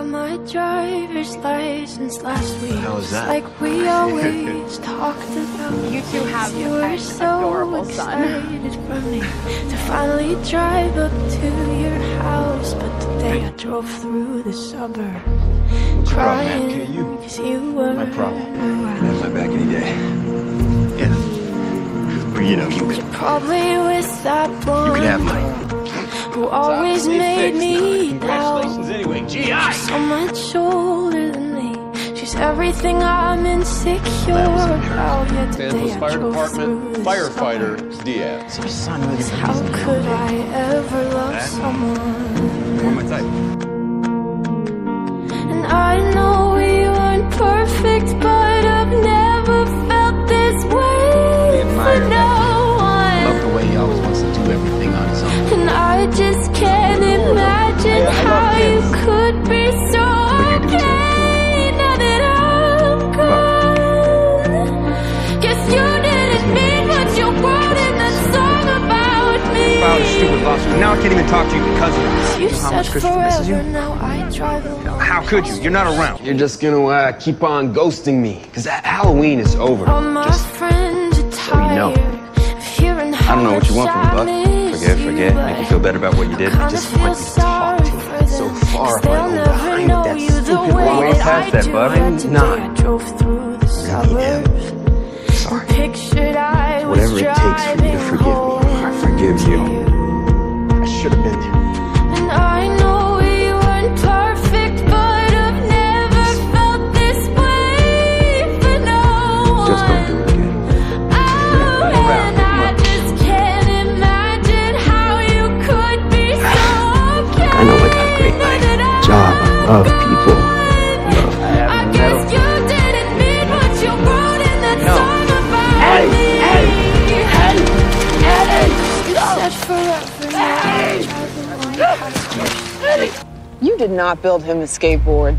got my driver's license last week. How was that? Like we always talked about. You two have You were an so adorable son. excited for me to finally drive up to your house. But today I drove through the suburbs problem, man? crying Okay, you- 'cause you were My problem. around. Have my back any day. Yeah. Or, you know, you could, Probably with that you blonde could have mine. who always made me doubt. Anyway. GI! So much older than me. She's everything I'm insecure about. Yet today I Fire drove Department firefighter. Diaz. Your son really How could I ever love someone? More my type. Stupid lawsuit. Now I can't even talk to you because of it. You know how much Christopher misses you? forever, now I drive alone. How could you? You're not around. You're just gonna uh, keep on ghosting me. Cause that Halloween is over. All my Just friends are tired you know. I don't know what you want from me, Buck. Forget, forget. Make you feel better about what you did. I just feel want you to talk to me. sorry for So them, far 'cause they'll behind never know that you the stupid way wall. Way that past that, do. bud. I'm today not. I drove through the suburbs. Sorry. Pictured I Whatever it takes for you to forgive me, I forgive you. Job, love people. I guess you didn't mean what you wrote in that song about me. You said forever, now I drive. You did not build him a skateboard.